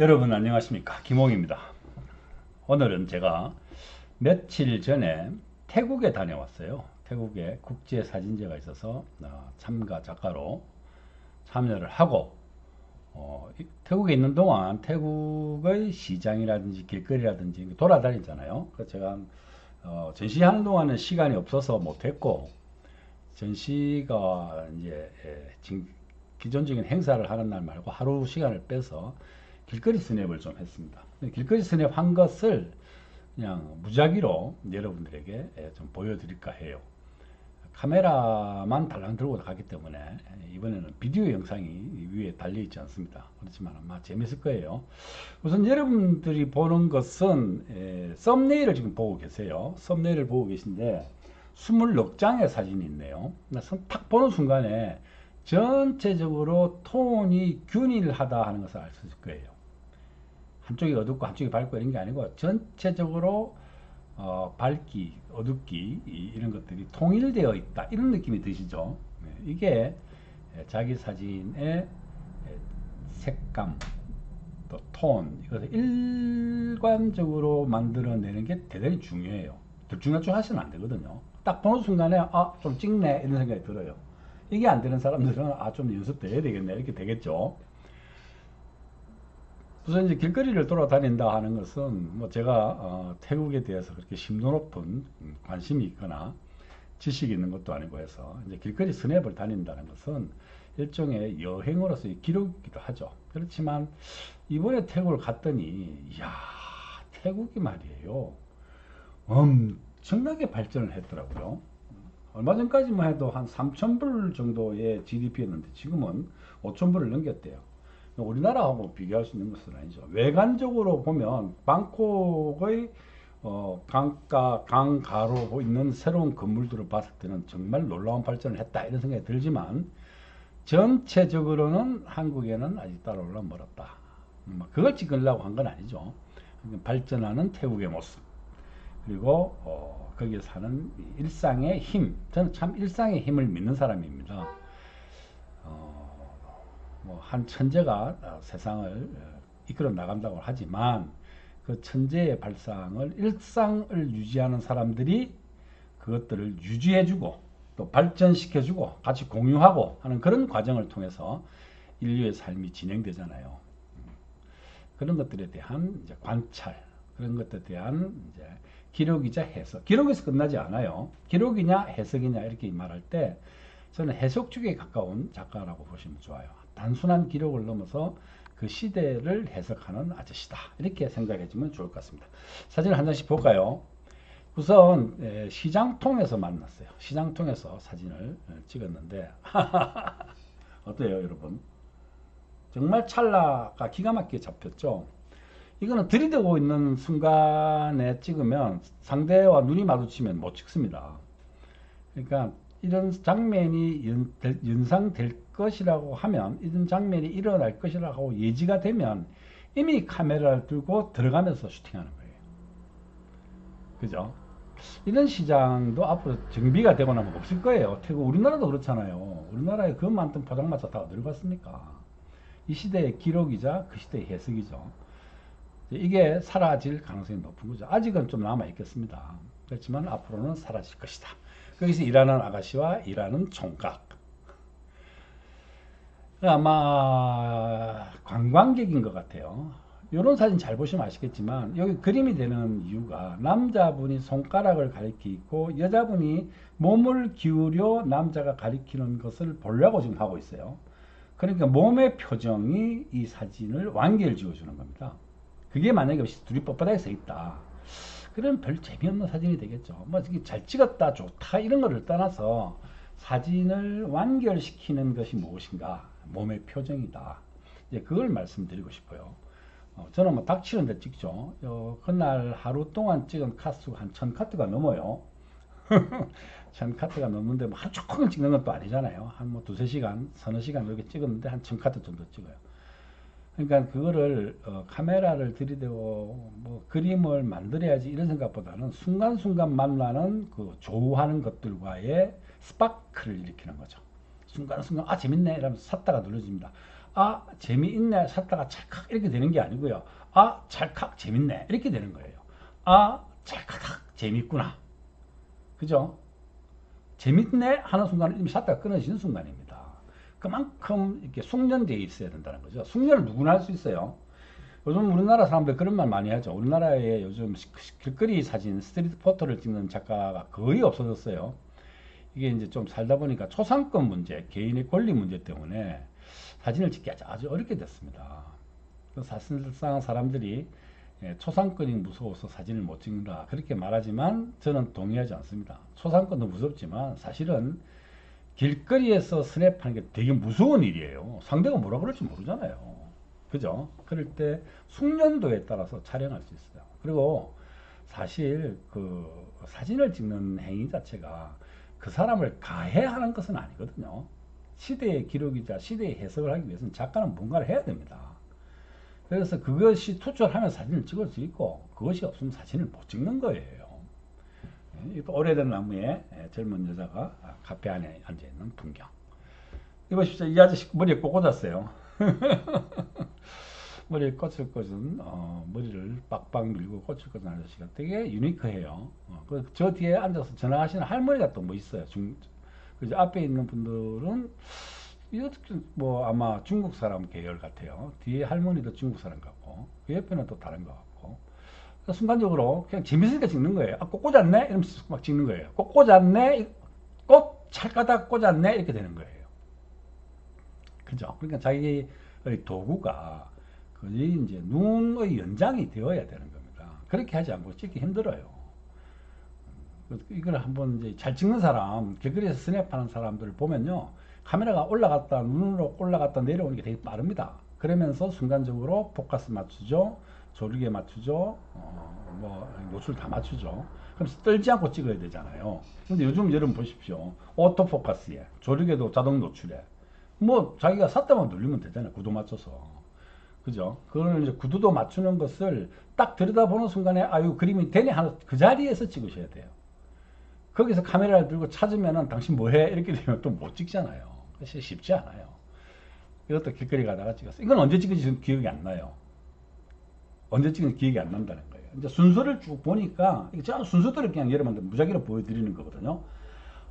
여러분 안녕하십니까? 김홍입니다. 오늘은 제가 며칠 전에 태국에 다녀왔어요. 태국에 국제사진제가 있어서 어, 참가 작가로 참여를 하고 어, 태국에 있는 동안 태국의 시장이라든지 길거리라든지 돌아다니잖아요. 그래서 제가 어, 전시하는 동안은 시간이 없어서 못했고 전시가 이제 예, 기존적인 행사를 하는 날 말고 하루 시간을 빼서 길거리 스냅을 좀 했습니다. 길거리 스냅 한 것을 그냥 무작위로 여러분들에게 예, 좀 보여드릴까 해요. 카메라만 달랑 들고 갔기 때문에 이번에는 비디오 영상이 위에 달려 있지 않습니다. 그렇지만 아마 재밌을 거예요. 우선 여러분들이 보는 것은 에, 예, 썸네일을 지금 보고 계세요. 썸네일을 보고 계신데 24장의 사진이 있네요. 딱 보는 순간에 전체적으로 톤이 균일하다 하는 것을 알 수 있을 거예요. 한쪽이 어둡고 한쪽이 밝고 이런 게 아니고 전체적으로 어, 밝기, 어둡기 이 런 것들이 통일되어 있다 이런 느낌이 드시죠. 네, 이게 자기 사진의 색감, 또 톤, 이것을 일관적으로 만들어내는 게 대단히 중요해요. 들쭉날쭉 하시면 안 되거든요. 딱 보는 순간에 아 좀 찍네 이런 생각이 들어요. 이게 안 되는 사람들은 아 좀 연습도 해야 되겠네 이렇게 되겠죠. 우선 이제 길거리를 돌아다닌다 하는 것은 뭐 제가 어, 태국에 대해서 그렇게 심도 높은 관심이 있거나 지식이 있는 것도 아니고 해서 이제 길거리 스냅을 다닌다는 것은 일종의 여행으로서의 기록이기도 하죠. 그렇지만 이번에 태국을 갔더니 야 태국이 말이에요. 엄청나게 발전을 했더라고요. 얼마 전까지만 해도 한 3,000불 정도의 GDP였는데 지금은 5,000불을 넘겼대요. 우리나라하고 비교할 수 있는 것은 아니죠. 외관적으로 보면 방콕의 어, 강가, 강가로 있는 새로운 건물들을 봤을 때는 정말 놀라운 발전을 했다 이런 생각이 들지만 전체적으로는 한국에는 아직 따라올라 멀었다. 뭐 그걸 찍으려고 한 건 아니죠. 발전하는 태국의 모습 그리고 어, 거기에 사는 일상의 힘 저는 참 일상의 힘을 믿는 사람입니다. 뭐 한 천재가 어, 세상을 어, 이끌어 나간다고 하지만 그 천재의 발상을 일상을 유지하는 사람들이 그것들을 유지해주고 또 발전시켜주고 같이 공유하고 하는 그런 과정을 통해서 인류의 삶이 진행되잖아요. 그런 것들에 대한 관찰, 그런 것들에 대한 이제 기록이자 해석. 기록에서 끝나지 않아요. 기록이냐 해석이냐 이렇게 말할 때 저는 해석 쪽에 가까운 작가라고 보시면 좋아요. 단순한 기록을 넘어서 그 시대를 해석하는 아저씨다. 이렇게 생각해 주면 좋을 것 같습니다. 사진을 한 장씩 볼까요? 우선 시장통에서 만났어요. 시장통에서 사진을 찍었는데 어때요 여러분? 정말 찰나가 기가 막히게 잡혔죠. 이거는 들이대고 있는 순간에 찍으면 상대와 눈이 마주치면 못 찍습니다. 그러니까 이런 장면이 연, 연상될 것이라고 하면 이런 장면이 일어날 것이라고 예지가 되면 이미 카메라를 들고 들어가면서 슈팅하는 거예요. 그죠? 이런 시장도 앞으로 정비가 되고 나면 없을 거예요. 태국 우리나라도 그렇잖아요. 우리나라에 그 많던 포장마차 다 어디로 갔습니까? 이 시대의 기록이자 그 시대의 해석이죠. 이게 사라질 가능성이 높은 거죠. 아직은 좀 남아 있겠습니다. 그렇지만 앞으로는 사라질 것이다. 거기서 일하는 아가씨와 일하는 총각. 아마 관광객인 것 같아요. 이런 사진 잘 보시면 아시겠지만 여기 그림이 되는 이유가 남자분이 손가락을 가리키고 여자분이 몸을 기울여 남자가 가리키는 것을 보려고 지금 하고 있어요. 그러니까 몸의 표정이 이 사진을 완결 지어주는 겁니다. 그게 만약에 둘이 뻣뻣하게 서 있다. 그럼 별 재미없는 사진이 되겠죠. 뭐잘 찍었다 좋다 이런 거를 떠나서 사진을 완결시키는 것이 무엇인가 몸의 표정이다. 이제 그걸 말씀드리고 싶어요. 어, 저는 뭐 닥치는데 찍죠. 어, 그날 하루 동안 찍은 카수가 한 천 카트가 넘어요. 천 카트가 넘는데 뭐 하루 종일 찍는 것도 아니잖아요. 한 뭐 두세 시간, 서너 시간 이렇게 찍었는데 한 천 카트 정도 찍어요. 그러니까 그거를 어, 카메라를 들이대고 뭐 그림을 만들어야지 이런 생각보다는 순간순간 만나는 그 조우하는 것들과의 스파크를 일으키는 거죠. 순간순간 아 재밌네 이러면서 셔터가 눌러집니다. 아 재미있네 셔터가 찰칵 이렇게 되는 게 아니고요. 아 찰칵 재밌네 이렇게 되는 거예요. 아 찰칵 재밌구나. 그죠? 재밌네 하는 순간은 이미 셔터가 끊어지는 순간입니다. 그만큼 이렇게 숙련되어 있어야 된다는 거죠. 숙련을 누구나 할 수 있어요. 요즘 우리나라 사람들 그런 말 많이 하죠. 우리나라에 요즘 길거리 사진, street photo를 찍는 작가가 거의 없어졌어요. 이게 이제 좀 살다 보니까 초상권 문제, 개인의 권리 문제 때문에 사진을 찍기 아주 어렵게 됐습니다. 사실상 사람들이 예, 초상권이 무서워서 사진을 못 찍는다 그렇게 말하지만 저는 동의하지 않습니다. 초상권도 무섭지만 사실은 길거리에서 스냅하는 게 되게 무서운 일이에요. 상대가 뭐라 그럴지 모르잖아요. 그죠? 그럴 때 숙련도에 따라서 촬영할 수 있어요. 그리고 사실 그 사진을 찍는 행위 자체가 그 사람을 가해하는 것은 아니거든요. 시대의 기록이자 시대의 해석을 하기 위해서는 작가는 뭔가를 해야 됩니다. 그래서 그것이 투철하면 사진을 찍을 수 있고 그것이 없으면 사진을 못 찍는 거예요. 예, 오래된 나무에 예, 젊은 여자가 카페 안에 앉아있는 풍경. 이보십시오. 이 아저씨 머리에 꼭 꽂았어요. 머리에 꽃을 꽂은 어, 머리를 빡빡 밀고 꽃을 꽂은 아저씨가 되게 유니크해요. 어, 그저 뒤에 앉아서 전화하시는 할머니가 또 뭐 있어요. 중, 그 앞에 있는 분들은 뭐 아마 중국 사람 계열 같아요. 뒤에 할머니도 중국 사람 같고 그 옆에는 또 다른 것 같고 순간적으로 그냥 재밌으니까 찍는 거예요. 아, 꽃 꽂았네? 이러면서 막 찍는 거예요. 꽃 꽂았네? 꽃 찰까닥 꽂았네? 이렇게 되는 거예요. 그죠? 그러니까 자기의 도구가 거의 이제 눈의 연장이 되어야 되는 겁니다. 그렇게 하지 않고 찍기 힘들어요. 이걸 한번 이제 잘 찍는 사람, 길거리에서 스냅하는 사람들을 보면요. 카메라가 올라갔다, 눈으로 올라갔다 내려오는 게 되게 빠릅니다. 그러면서 순간적으로 포커스 맞추죠. 조르게 맞추죠. 어, 뭐, 노출 다 맞추죠. 그럼 떨지 않고 찍어야 되잖아요. 근데 요즘 여러분 보십시오. 오토포커스에, 조르게도 자동 노출에. 뭐, 자기가 샀다만 누르면 되잖아요. 구도 맞춰서. 그죠? 그걸 이제 구두도 맞추는 것을 딱 들여다보는 순간에 아유 그림이 되네 하는 그 자리에서 찍으셔야 돼요. 거기서 카메라를 들고 찾으면은 당신 뭐해 이렇게 되면 또 못 찍잖아요. 그래서 쉽지 않아요. 이것도 길거리 가다가 찍었어요. 이건 언제 찍은지 기억이 안 나요. 언제 찍은지 기억이 안 난다는 거예요. 이제 순서를 쭉 보니까 제가 순서대로 그냥 여러분들 무작위로 보여드리는 거거든요.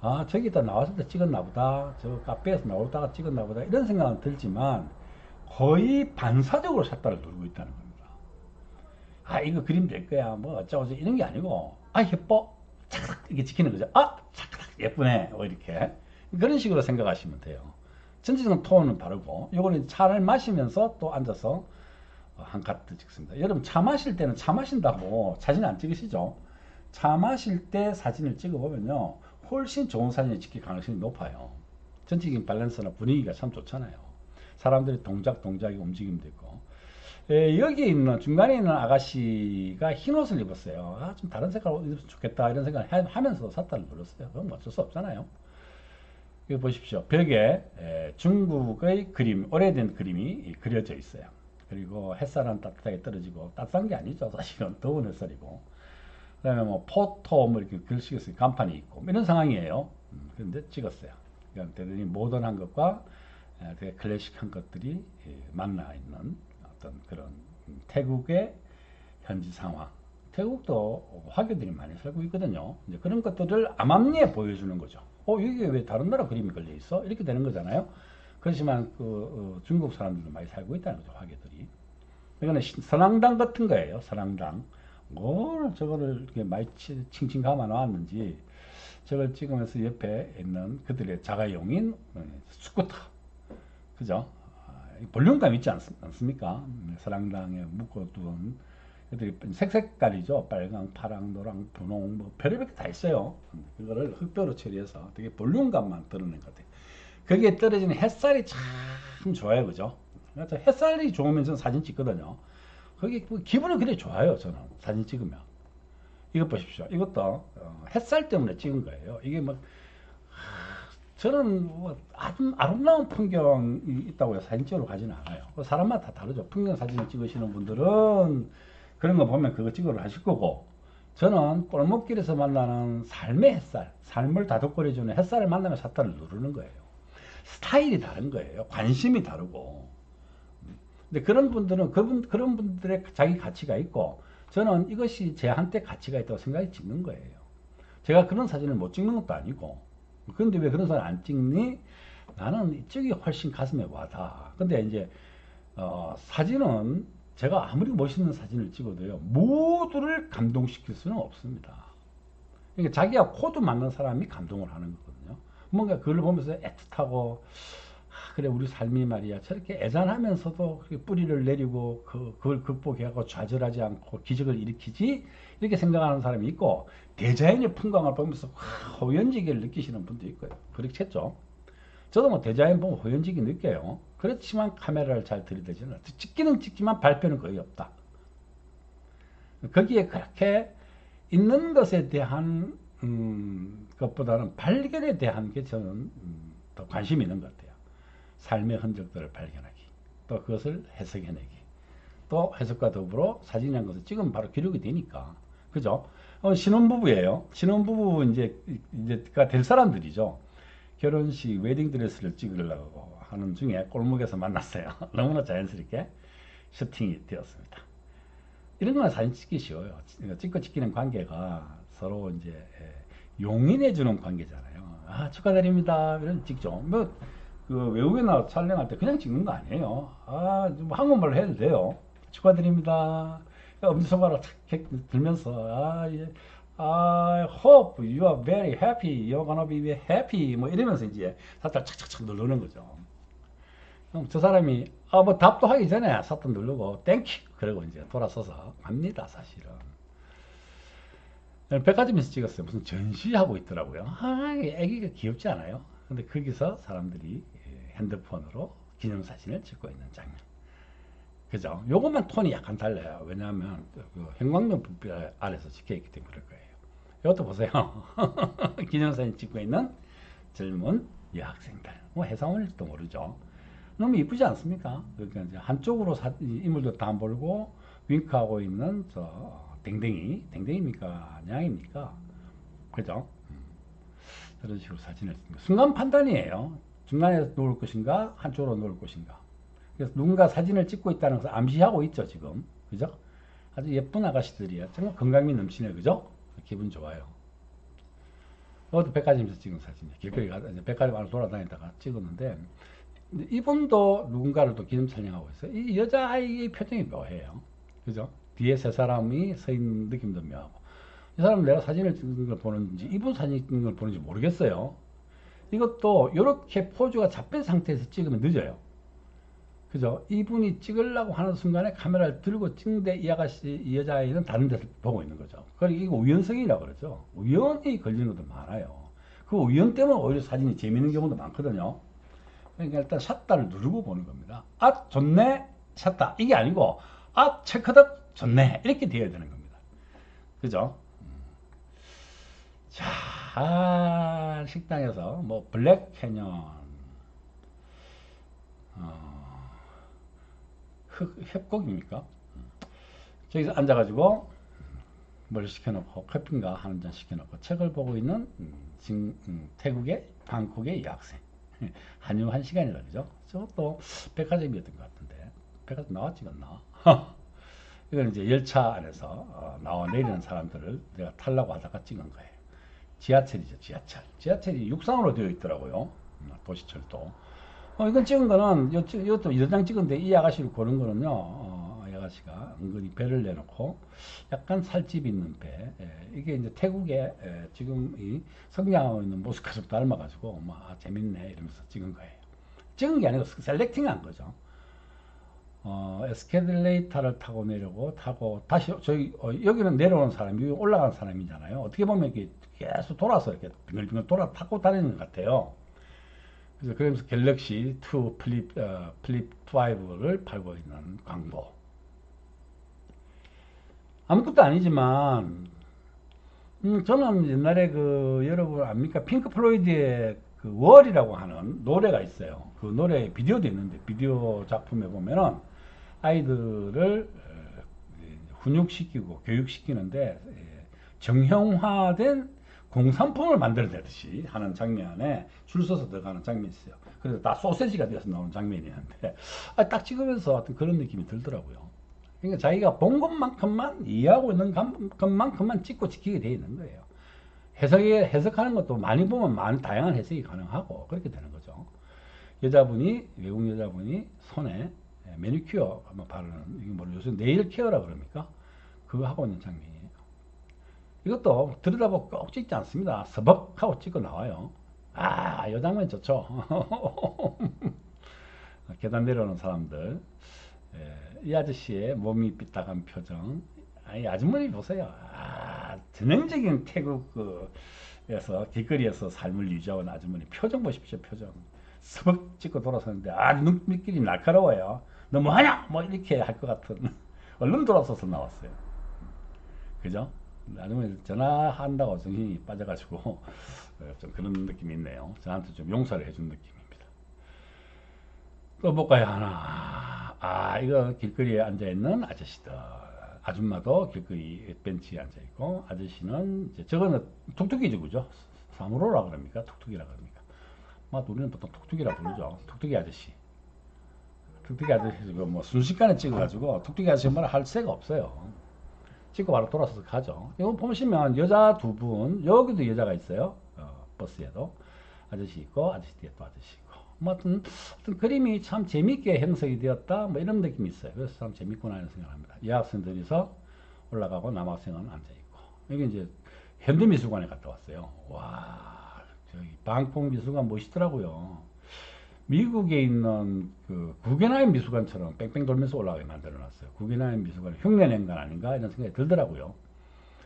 아 저기다 나왔을 때 찍었나 보다. 저 카페에서 나오다가 찍었나 보다. 이런 생각은 들지만 거의 반사적으로 샷다를 누르고 있다는 겁니다. 아 이거 그림 될 거야 뭐 어쩌고 이런 게 아니고 아 예뻐 착착 이렇게 지키는 거죠. 아 착착 예쁘네 뭐 이렇게 그런 식으로 생각하시면 돼요. 전체적인 톤은 바르고 요거는 차를 마시면서 또 앉아서 한 카트 찍습니다. 여러분 차 마실 때는 차 마신다고 사진 안 찍으시죠? 차 마실 때 사진을 찍어보면요 훨씬 좋은 사진을 찍힐 가능성이 높아요. 전체적인 밸런스나 분위기가 참 좋잖아요. 사람들이 동작 동작이 움직임도 있고 에, 여기 있는 중간에 있는 아가씨가 흰 옷을 입었어요. 아, 좀 다른 색깔 옷 입으면 좋겠다 이런 생각을 하 면서 사타를 눌렀어요. 그건 뭐 어쩔 수 없잖아요. 여기 보십시오. 벽에 에, 중국의 그림, 오래된 그림이 그려져 있어요. 그리고 햇살은 따뜻하게 떨어지고 따뜻한 게 아니죠. 사실은 더운 햇살이고. 그 다음에 뭐 포토 뭐 이렇게 글씨가 간판이 있고 뭐 이런 상황이에요. 음, 그런데 찍었어요. 그러니까 대단히 모던한 것과 되게 클래식한 것들이 예, 만나 있는 어떤 그런 태국의 현지 상황. 태국도 화교들이 많이 살고 있거든요. 이제 그런 것들을 암암리에 보여주는 거죠. 어, 여기 왜 다른 나라 그림이 걸려 있어? 이렇게 되는 거잖아요. 그렇지만 그 어, 중국 사람들도 많이 살고 있다는 거죠, 화교들이. 이거는 선앙당 같은 거예요, 선앙당. 뭘 저거를 이렇게 많이 칭칭 감아 놨는지 저걸 찍으면서 옆에 있는 그들의 자가용인 어, 스쿠터 그죠? 아, 볼륨감 있지 않, 습니까 사랑당에 묶어둔 애들이 색색깔이죠. 빨강, 파랑, 노랑, 분홍, 뭐 별의별 게 다 있어요. 그거를 흑도로 처리해서 되게 볼륨감만 드러낸 것 같아요. 거기에 떨어지는 햇살이 참 좋아요. 그죠? 그래서 햇살이 좋으면 저는 사진 찍거든요. 거기 뭐 기분이 그래 좋아요. 저는 사진 찍으면. 이것 보십시오. 이것도 어, 햇살 때문에 찍은 거예요. 이게 뭐 저는 뭐 아주 아름다운 풍경이 있다고 해서 사진 찍으러 가지는 않아요. 그 사람마다 다 다르죠. 풍경 사진을 찍으시는 분들은 그런 거 보면 그거 찍으러 하실 거고 저는 골목길에서 만나는 삶의 햇살, 삶을 다독거려주는 햇살을 만나면 사탄을 누르는 거예요. 스타일이 다른 거예요. 관심이 다르고 근데 그런 분들은 그분 그런 분들의 자기 가치가 있고 저는 이것이 제한테 가치가 있다고 생각이 찍는 거예요. 제가 그런 사진을 못 찍는 것도 아니고 그런데 왜 그런 사진 안 찍니? 나는 이쪽이 훨씬 가슴에 와닿아. 근데 이제 어, 사진은 제가 아무리 멋있는 사진을 찍어도요 모두를 감동시킬 수는 없습니다. 그러니까 자기가 코드 맞는 사람이 감동을 하는 거거든요. 뭔가 그걸 보면서 애틋하고 아, 그래 우리 삶이 말이야 저렇게 애잔하면서도 뿌리를 내리고 그, 그걸 극복해갖고 좌절하지 않고 기적을 일으키지 이렇게 생각하는 사람이 있고 대자연의 풍광을 보면서 호연지기를 느끼시는 분도 있고요. 그렇겠죠. 저도 뭐 대자연 보면 호연지기 느껴요. 그렇지만 카메라를 잘 들이대지는 않죠. 찍기는 찍지만 발표는 거의 없다. 거기에 그렇게 있는 것에 대한 음, 것보다는 발견에 대한 게 저는 음, 더 관심이 있는 것 같아요. 삶의 흔적들을 발견하기, 또 그것을 해석해내기, 또 해석과 더불어 사진이라는 것을 찍으면 바로 기록이 되니까, 그죠? 어, 신혼부부예요. 신혼부부 이제 이제가 될 사람들이죠. 결혼식 웨딩 드레스를 찍으려고 하는 중에 골목에서 만났어요. 너무나 자연스럽게 슈팅이 되었습니다. 이런 거는 사진 찍기 쉬워요. 찍고 찍히는 관계가 서로 이제 예, 용인해 주는 관계잖아요. 아, 축하드립니다. 이런 찍죠. 뭐, 그 외국에 나 촬영할 때 그냥 찍는 거 아니에요. 아, 뭐 한국말로 해도 돼요. 축하드립니다. 엄지손가락 착 들면서, 아, 예. I hope you are very happy. You're gonna be happy. 뭐 이러면서 이제 살짝 착착착 누르는 거죠. 그럼 저 사람이 아 뭐 답도 하기 전에 샷도 누르고 Thank you 그러고 이제 돌아서서 갑니다 사실은. 백화점에서 찍었어요. 무슨 전시하고 있더라고요. 아, 애기가 귀엽지 않아요? 근데 거기서 사람들이 핸드폰으로 기념사진을 찍고 있는 장면. 그죠? 요것만 톤이 약간 달라요. 왜냐하면 그 형광등 불빛 아래서 찍혀 있기 때문에 그럴 거예요. 이것도 보세요. 기념사진 찍고 있는 젊은 여학생들. 뭐 해상원일지도 모르죠. 너무 이쁘지 않습니까? 그러니까 이제 한쪽으로 사, 인물도 다 몰고 윙크하고 있는 저 댕댕이, 댕댕이입니까? 냥입니까? 그죠? 음. 그런 식으로 사진을 찍는 순간 판단이에요. 중간에 놓을 것인가, 한쪽으로 놓을 것인가. 그래서 누군가 사진을 찍고 있다는 것을 암시하고 있죠, 지금. 그죠? 아주 예쁜 아가씨들이야. 정말 건강미 넘치네, 그죠? 기분 좋아요. 이것도 백화점에서 찍은 사진이에요. 길거리 가 백화점 안을 돌아다니다가 찍었는데, 이분도 누군가를 또 기념 촬영하고 있어요. 이 여자아이의 표정이 묘해요. 그죠? 뒤에 세 사람이 서 있는 느낌도 묘하고. 이 사람은 내가 사진을 찍는 걸 보는지, 이분 사진 찍는 걸 보는지 모르겠어요. 이것도 이렇게 포즈가 잡힌 상태에서 찍으면 늦어요. 그죠? 이분이 찍으려고 하는 순간에 카메라를 들고 찍는데 이 아가씨, 이 여자아이는 다른 데서 보고 있는 거죠. 그러니까 이거 우연성이라고 그러죠. 우연히 걸리는 것도 많아요. 그 우연 때문에 오히려 사진이 재밌는 경우도 많거든요. 그러니까 일단 샷다를 누르고 보는 겁니다. 아, 좋네. 샷다. 이게 아니고, 아, 체크덕 좋네. 이렇게 되어야 되는 겁니다. 그죠? 자, 아, 식당에서 뭐 블랙 캐년, 어, 협곡입니까? 저기서 앉아가지고 뭘 시켜놓고 커피인가 한 잔 시켜놓고 책을 보고 있는 음, 음, 태국의 방콕의 여학생 한유 한 시간이라 그죠? 저것도 백화점이었던 것 같은데 백화점 나왔지 않나? 이건 이제 열차 안에서 어, 나와 내리는 사람들을 내가 탈라고 하다가 찍은 거예요. 지하철이죠, 지하철. 지하철이 육상으로 되어 있더라고요. 음, 도시철도. 어, 이건 찍은 거는, 요, 이것도 여장 찍은데 이 아가씨를 고른 거는요, 어, 이 아가씨가 은근히 배를 내놓고 약간 살집 있는 배. 예, 이게 이제 태국에 예, 지금 이 성장하고 있는 모습과 좀 닮아가지고, 뭐, 아, 재밌네. 이러면서 찍은 거예요. 찍은 게 아니고 selecting 한 거죠. 어, 에스컬레이터를 타고 내려고 타고 다시 저희 어, 여기는 내려오는 사람이 올라가는 사람이잖아요. 어떻게 보면 이렇게 계속 돌아서 이렇게 빙글빙글 돌아 타고 다니는 것 같아요. 그래서 그러면서 갤럭시 2 플립, 어, 플립 5를 팔고 있는 광고. 아무것도 아니지만, 음, 저는 옛날에 그, 여러분 압니까? 핑크 플로이드의 그 Wall이라고 하는 노래가 있어요. 그 노래 비디오도 있는데, 비디오 작품에 보면은 아이들을 어, 훈육시키고 교육시키는데, 예, 정형화된 공산품을 만들어내듯이 하는 장면에 줄 서서 들어가는 장면이 있어요. 그래서 다 소세지가 되어서 나오는 장면이 있는데 아, 딱 찍으면서 어떤 그런 느낌이 들더라고요. 그러니까 자기가 본 것만큼만 이해하고 있는 감- 것만큼만 찍고 지키게 돼 있는 거예요. 해석이 해석하는 것도 많이 보면 많은 다양한 해석이 가능하고 그렇게 되는 거죠. 여자분이 외국 여자분이 손에 매니큐어 아마 바르는 이게 뭐 요새 네일 케어라 그럽니까? 그거 하고 있는 장면이에요. 이것도 들여다보고 꼭 찍지 않습니다. 서벅하고 찍어 나와요. 아, 이 장면 좋죠. 계단 내려오는 사람들. 예, 이 아저씨의 몸이 삐딱한 표정. 아니, 아주머니 보세요. 아, 전형적인 태국에서 길거리에서 삶을 유지하는 아주머니 표정 보십시오, 표정. 서벅 찍고 돌아서는데, 아, 눈빛길이 날카로워요. 너 뭐하냐? 뭐 이렇게 할 것 같은. 얼른 돌아서서 나왔어요. 그죠? 아주머니 전화한다고 정신이 빠져가지고 어, 좀 그런 느낌이 있네요. 저한테 좀 용서를 해준 느낌입니다. 또 볼까요 하나? 아 이거 길거리에 앉아 있는 아저씨들. 아줌마도 길거리 벤치에 앉아 있고 아저씨는 이제 저거는 툭툭이죠, 그죠? 사무로라 그럽니까? 툭툭이라 그럽니까? 뭐 우리는 보통 툭툭이라 부르죠. 툭툭이 아저씨. 툭툭이 아저씨 그뭐 순식간에 찍어가지고 툭툭이 아저씨 뭐라 할 새가 없어요. 찍고 바로 돌아서서 가죠. 이거 보시면 여자 두 분, 여기도 여자가 있어요. 어, 버스에도. 아저씨 있고, 아저씨 뒤에 또 아저씨 있고. 뭐 어떤, 어떤 그림이 참 재밌게 형성이 되었다. 뭐 이런 느낌이 있어요. 그래서 참 재밌구나 이런 생각을 합니다. 여학생들이서 올라가고 남학생은 앉아있고. 여기 이제 현대미술관에 갔다 왔어요. 와, 저기 방콕 미술관 멋있더라고요. 미국에 있는 그 구겐하임 미술관처럼 뺑뺑 돌면서 올라가게 만들어 놨어요. 구겐하임 미술관 흉내낸 건 아닌가 이런 생각이 들더라고요.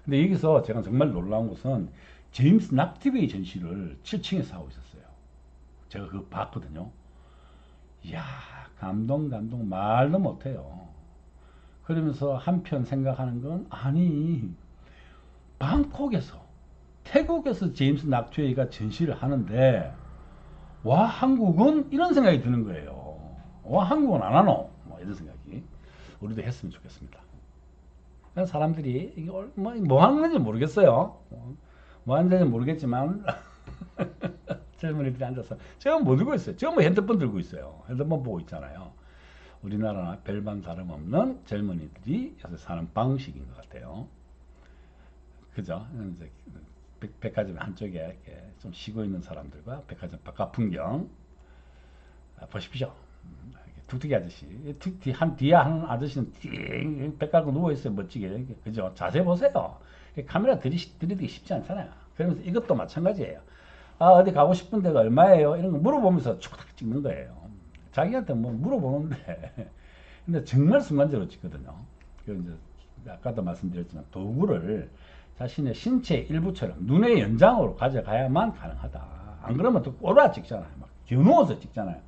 근데 여기서 제가 정말 놀라운 것은 제임스 낙티베이 전시를 7층에서 하고 있었어요. 제가 그거 봤거든요. 이야, 감동, 감동, 말도 못해요. 그러면서 한편 생각하는 건, 아니, 방콕에서, 태국에서 제임스 낙티웨이가 전시를 하는데, 와 한국은 이런 생각이 드는 거예요. 와 한국은 안 하노? 뭐 이런 생각이 우리도 했으면 좋겠습니다. 사람들이 뭐, 뭐 하는 건지 모르겠어요. 뭐, 뭐 하는 건지 모르겠지만 젊은이들이 앉아서 제가 뭐 들고 있어요? 제가 뭐 핸드폰 들고 있어요. 핸드폰 보고 있잖아요. 우리나라나 별반 다름없는 젊은이들이 요새 사는 방식인 것 같아요. 그죠? 백- 백화점 한쪽에 좀 쉬고 있는 사람들과 백화점 바깥 풍경 아, 보십시오. 음, 툭툭이 아저씨, 뒤, 뒤, 한 뒤에 한 아저씨는 띵 백깔고 누워 있어요 멋지게. 그죠? 자세 보세요. 카메라 들이, 들이대기 쉽지 않잖아요. 그러면서 이것도 마찬가지예요. 아 어디 가고 싶은 데가 얼마예요? 이런 거 물어보면서 축탁 찍는 거예요. 자기한테 뭐 물어보는데, 근데 정말 순간적으로 찍거든요. 그 이제 아까도 말씀드렸지만 도구를 자신의 신체 일부처럼 눈의 연장으로 가져가야만 가능하다. 안 그러면 또 꼬라 찍잖아요. 막 겨누어서 찍잖아요.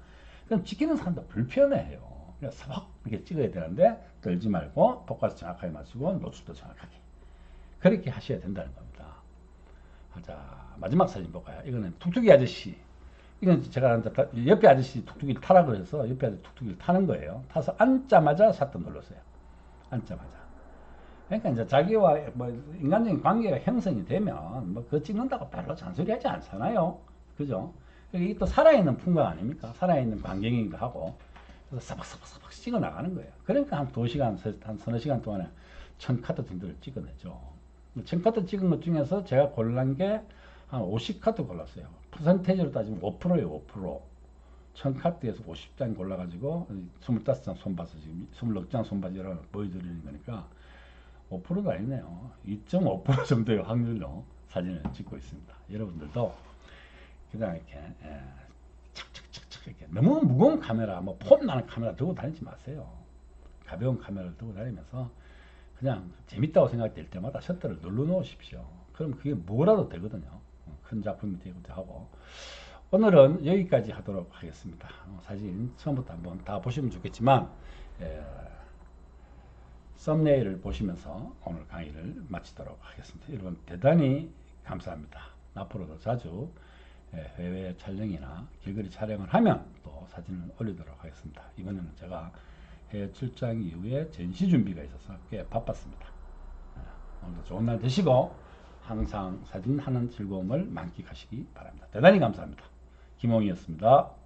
그럼 찍히는 사람도 불편해요. 그래서 사박 이렇게 찍어야 되는데 떨지 말고 포커스 정확하게 맞추고 노출도 정확하게 그렇게 하셔야 된다는 겁니다. 자 마지막 사진 볼까요? 이거는 툭툭이 아저씨. 이건 제가 옆에 아저씨 툭툭이를 타라 그래서 옆에 아저씨 툭툭이를 타는 거예요. 타서 앉자마자 샷도 눌렀어요. 앉자마자. 그러니까 이제 자기와 뭐 인간적인 관계가 형성이 되면 뭐 그거 찍는다고 별로 잔소리하지 않잖아요. 그죠? 이게 또 살아있는 풍광 아닙니까? 살아있는 광경인가 하고 그래서 사박사박사박 찍어 나가는 거예요. 그러니까 한두 시간, 세- 한 서너 시간 동안에 천 카트 정도를 찍어내죠. 천 카트 찍은 것 중에서 제가 골란 게 한 50카트 골랐어요. 퍼센테이지로 따지면 5%예요, 5%. 천 카트에서 50장 골라가지고 25장 손봐서 지금 26장 손봐서 여러 보여드리는 거니까 5%도 아니네요. 2.5% 정도의 확률로 사진을 찍고 있습니다. 여러분들도 그냥 이렇게 예, 착착착착 이렇게 너무 무거운 카메라, 뭐 폼 나는 카메라 들고 다니지 마세요. 가벼운 카메라를 들고 다니면서 그냥 재밌다고 생각될 때마다 셔터를 눌러 놓으십시오. 그럼 그게 뭐라도 되거든요. 큰 작품이 되기도 하고. 오늘은 여기까지 하도록 하겠습니다. 어, 사진 처음부터 한번 다 보시면 좋겠지만, 예, 썸네일을 보시면서 오늘 강의를 마치도록 하겠습니다. 여러분 대단히 감사합니다. 앞으로도 자주 예, 해외 촬영이나 길거리 촬영을 하면 또 사진을 올리도록 하겠습니다. 이번에는 제가 해외 출장 이후에 전시 준비가 있어서 꽤 바빴습니다. 예, 오늘도 좋은 날 되시고 항상 사진 하는 즐거움을 만끽하시기 바랍니다. 대단히 감사합니다. 김홍이었습니다.